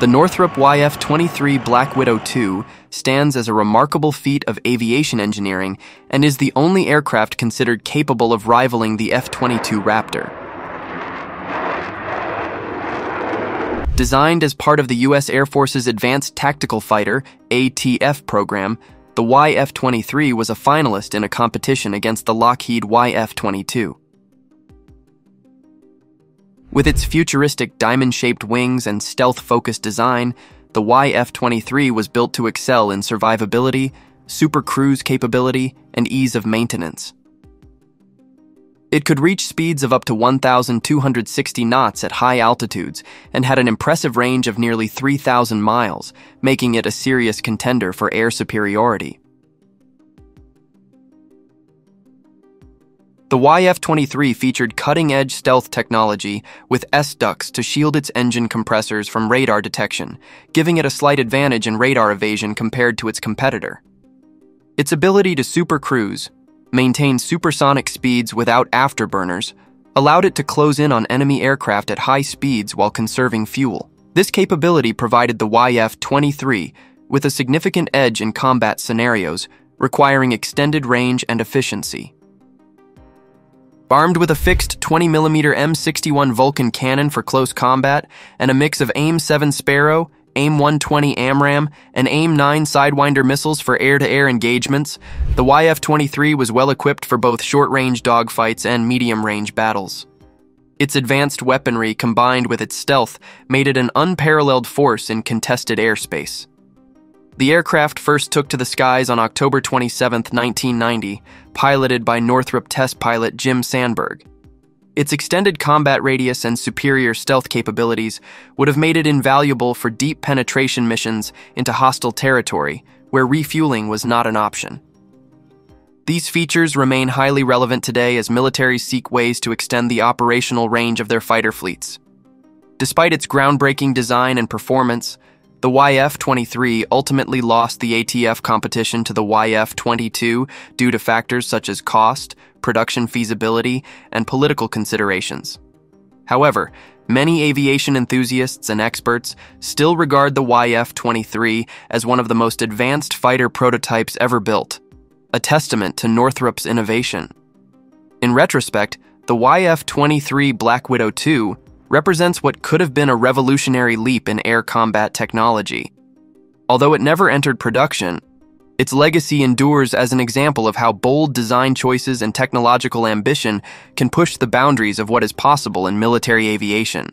The Northrop YF-23 Black Widow II stands as a remarkable feat of aviation engineering and is the only aircraft considered capable of rivaling the F-22 Raptor. Designed as part of the U.S. Air Force's Advanced Tactical Fighter ATF program, the YF-23 was a finalist in a competition against the Lockheed YF-22. With its futuristic diamond-shaped wings and stealth-focused design, the YF-23 was built to excel in survivability, super cruise capability, and ease of maintenance. It could reach speeds of up to 1,260 knots at high altitudes and had an impressive range of nearly 3,000 miles, making it a serious contender for air superiority. The YF-23 featured cutting-edge stealth technology with S-ducts to shield its engine compressors from radar detection, giving it a slight advantage in radar evasion compared to its competitor. Its ability to supercruise, maintain supersonic speeds without afterburners, allowed it to close in on enemy aircraft at high speeds while conserving fuel. This capability provided the YF-23 with a significant edge in combat scenarios, requiring extended range and efficiency. Armed with a fixed 20mm M61 Vulcan cannon for close combat and a mix of AIM-7 Sparrow, AIM-120 AMRAAM, and AIM-9 Sidewinder missiles for air-to-air -air engagements, the YF-23 was well equipped for both short-range dogfights and medium-range battles. Its advanced weaponry combined with its stealth made it an unparalleled force in contested airspace. The aircraft first took to the skies on October 27, 1990, piloted by Northrop test pilot Jim Sandberg. Its extended combat radius and superior stealth capabilities would have made it invaluable for deep penetration missions into hostile territory, where refueling was not an option. These features remain highly relevant today as militaries seek ways to extend the operational range of their fighter fleets. Despite its groundbreaking design and performance, the YF-23 ultimately lost the ATF competition to the YF-22 due to factors such as cost, production feasibility, and political considerations. However, many aviation enthusiasts and experts still regard the YF-23 as one of the most advanced fighter prototypes ever built, a testament to Northrop's innovation. In retrospect, the YF-23 Black Widow II represents what could have been a revolutionary leap in air combat technology. Although it never entered production, its legacy endures as an example of how bold design choices and technological ambition can push the boundaries of what is possible in military aviation.